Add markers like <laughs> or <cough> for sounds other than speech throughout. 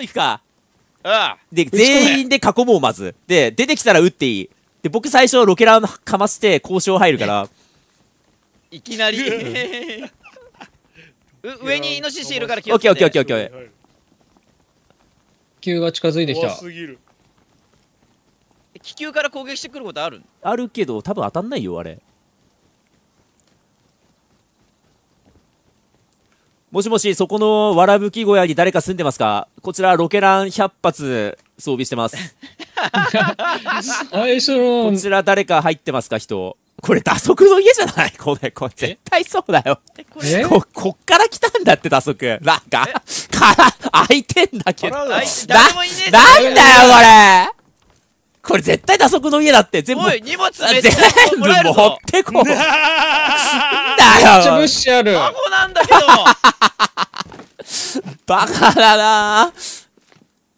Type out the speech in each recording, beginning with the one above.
行くか。あで、全員で囲もう、まず。で、出てきたら撃っていい。で、僕最初ロケランかまして交渉入るから、<laughs> いきなり <laughs> う上にイノシシいるから気をつオッケーオッけてケーオッケーオッケー。はい気球が近づいてきた怖。すぎる気球から攻撃してくることあるあるけど、多分当たんないよ、あれ。もしもし、そこのわらぶき小屋に誰か住んでますか？こちら、ロケラン100発装備してます。最初この、ちら誰か入ってますか人。これ、打足の家じゃない？これ、これ、絶対そうだよ。え？こ、こっから来たんだって、打足。なんか、から、開いてんだけど。ななんだよ、これこれ絶対打足の家だって、全部、おい荷物全部持ってこう。<laughs> めっちゃだよ物資ある。アホなんだけどバカだな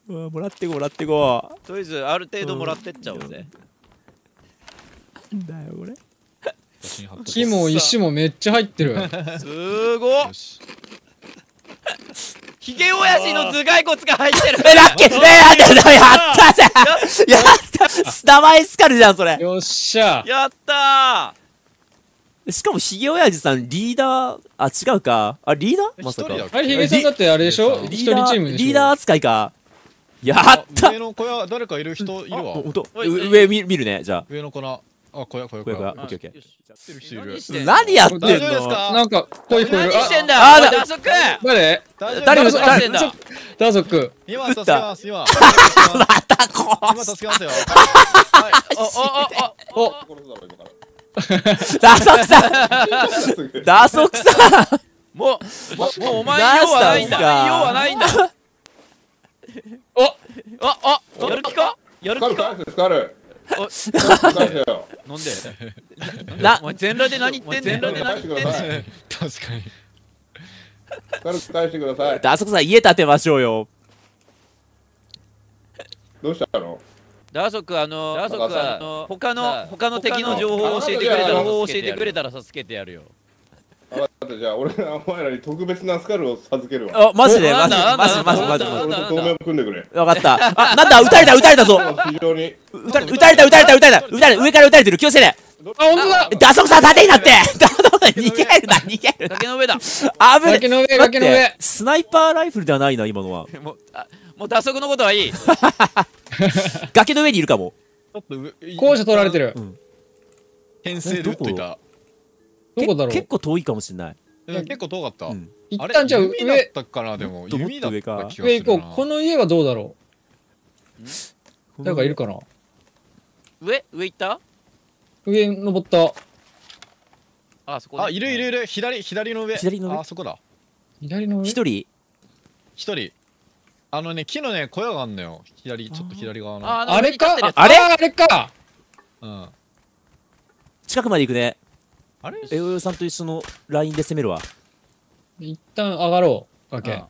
うわもらってこう、もらってことりあえずある程度もらってっちゃおうぜう。なんだよ、これ。木も石もめっちゃ入ってる。すごっヒゲ親父の頭蓋骨が入ってる <laughs> え、ラッキーえ、やったやったじゃんやった名前スカルじゃん、それ。よっしゃ。やったしかも、ひげおやじさん、リーダー、あ、違うか。あ、リーダー？まさか。一人だっけ？あれ、ヒゲさんだってあれでしょ？リ一リーダー、人チームリーダー扱いか。やあった！上の小屋誰かいる人いるわ。上見見るね、じゃあ。上の粉あ小屋小屋小小屋オッケーオッケー。よしやってるんの？なんか、声聞こえる。何してんだあダソく誰？誰？ですか何してんだダーゾック。今助けます今。<laughs> またこ今助けますよ。<laughs> おおお。おお、うダソクさん。ダソクさん。もうもうもうお前用はないんだ。用はないんだ。おああやる気か？やる気か？んで？なお前全裸で何言ってんねん。全裸で何言ってんねん。確かに。スカル返してください。ダソクさん、家建てましょうよ。どうしたの？ダーソクあのダーソクさあの他の他の敵の情報を教えてくれたら教えてくれたら助けてやるよ。分かったじゃあ俺らお前らに特別なスカルを授けるわ。あ、マジでマジマジでマジでなんだマジで。俺と同盟を組んでくれ。わかった。あ、なんだ、撃たれた、撃たれたぞ。非常に。撃たれ撃たれた、撃たれた、撃たれた、撃たれた、上から撃たれてる、気をつけて。あ、ほんとだダソクさん、縦になって。ダソクさん、逃げるな、逃げるな。崖の上だ。危ね崖の上、待崖の上。スナイパーライフルではないな、今のは。もうあもう打足のことはいい <laughs> <laughs> 崖の上にいるかも。ちょっと上校舎取られてる。牽制るっていうかどこだろう？け結構遠いかもしれない。うん結構遠かった。うん。一あれ旦じゃあ弓だっ上、たかなでも。ど弓だった気がするな。上行こう。この家はどうだろう？誰かいるかな？上？上行った？上登った。あそこね。あいるいるいる。左左の上。左の上？あそこだ。左の上？一人？一人あのね木のね小屋があんのよ。左ちょっと左側の。ああれか？ああれあれか。うん。近くまで行くね。あれ？エオヨさんと一緒のラインで攻めるわ。一旦上がろう。崖。あ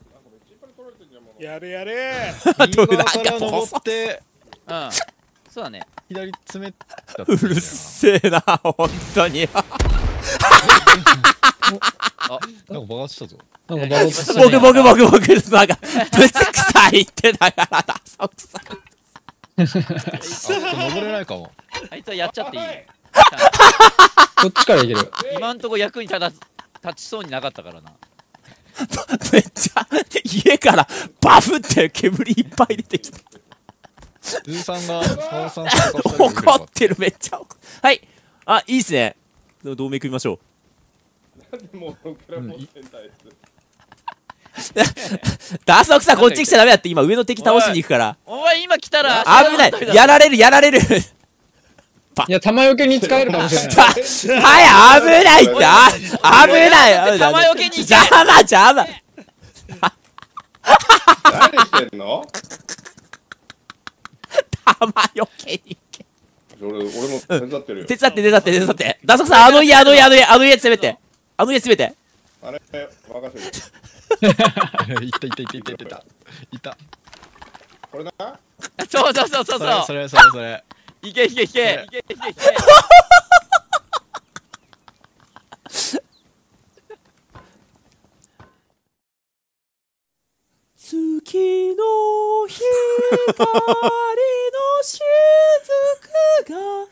やれやれ。<laughs> 右側なんか登ってうんそうだね。左詰めうるせえな、本当に。なんか爆発したぞなんかバロッと僕、僕、僕、僕、なんか、ぶつくさいってだからだ、そくさ。あちょっと登れないかも。あいつはやっちゃっていい。こっちから行ける。今んとこ役に立たず立ちそうになかったからな。めっちゃ、家からバフって煙いっぱい出てきた。ズーさんが沢さん参加したり怒ってる、めっちゃ怒はい。あ、いいっすね。同盟組みましょもうロケラ持ってんだあいつう。<laughs> ダーソクさん、こっち来ちゃダメだって、今上の敵倒しに行くから。お前今来たら危ない。やられる、やられる。いや、玉よけに使えるかもしれない。<laughs> はい、危ないって、あ、危ない。玉よけに邪魔、邪魔。何してんの？玉よけに。俺俺も手伝ってるよ手伝って、手伝って、手伝って。ダーソクさん、あの家、あの家、あの家、あの家詰めて。あの家詰めて？あれ？任せるい。<laughs> ったいったいったいったいった。いった。これな？そうそうそうそうそそれそうれそれそれ。いけいけいけ。いけいけいけ。<laughs> 月の光の雫が